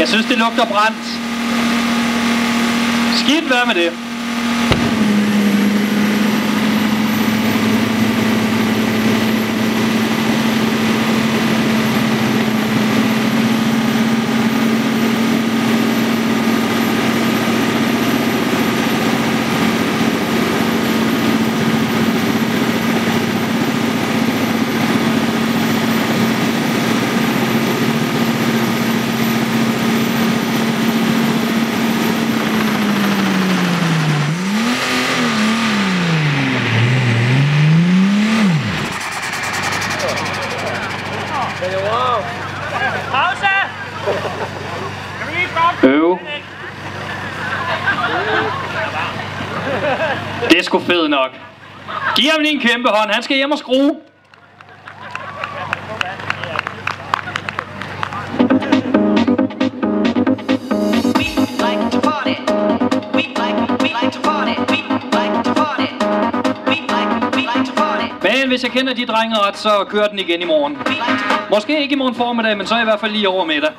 Jeg synes, det lugter brændt. Skidt være med det. Pause! Kan vi lige Øv. Det er sgu fedt nok. Giv ham lige en kæmpe hånd. Han skal hjem og skrue. Hvis jeg kender de drenge ret, så kører den igen i morgen. Måske ikke i morgen formiddag, men så i hvert fald lige over middag.